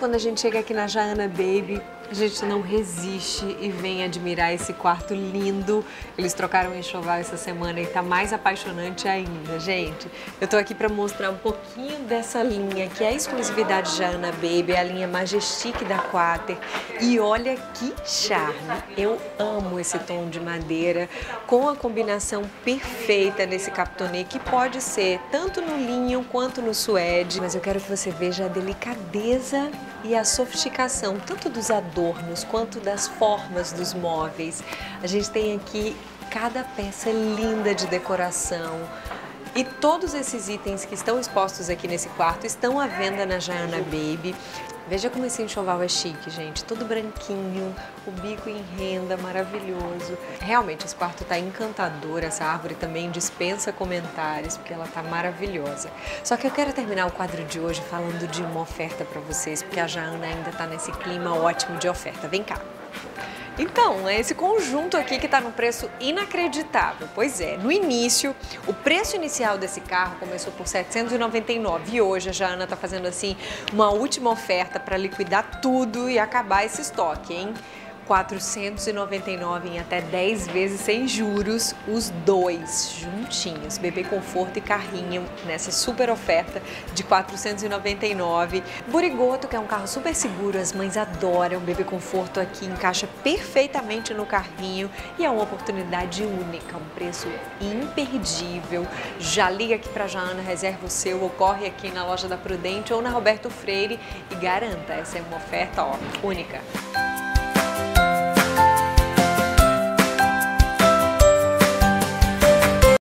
quando a gente chega aqui na Jaana Baby, a gente não resiste e vem admirar esse quarto lindo. Eles trocaram o enxoval essa semana e tá mais apaixonante ainda, gente. Eu tô aqui para mostrar um pouquinho dessa linha que é a exclusividade Jaana Baby, é a linha Majestic da Quater. E olha que charme! Eu amo esse tom de madeira com a combinação perfeita nesse captonê que pode ser tanto no linho quanto no suede. Mas eu quero que você veja a delicadeza e a sofisticação tanto dos adornos quanto das formas dos móveis. A gente tem aqui cada peça linda de decoração. E todos esses itens que estão expostos aqui nesse quarto estão à venda na Jaiana Baby. Veja como esse enxoval é chique, gente. Todo branquinho, o bico em renda, maravilhoso. Realmente, esse quarto está encantador. Essa árvore também dispensa comentários, porque ela está maravilhosa. Só que eu quero terminar o quadro de hoje falando de uma oferta para vocês, porque a Jaana ainda está nesse clima ótimo de oferta. Vem cá. Então, é esse conjunto aqui que está no preço inacreditável. Pois é, no início, o preço inicial desse carro começou por 799 e hoje a Jana está fazendo assim uma última oferta para liquidar tudo e acabar esse estoque, hein? 499 em até 10 vezes sem juros, os dois juntinhos, bebê conforto e carrinho nessa super oferta de 499. Burigoto, que é um carro super seguro, as mães adoram, bebê conforto aqui encaixa perfeitamente no carrinho e é uma oportunidade única, um preço imperdível. Já liga aqui para Jana, reserva o seu, ocorre aqui na loja da Prudente ou na Roberto Freire e garanta, essa é uma oferta ó, única.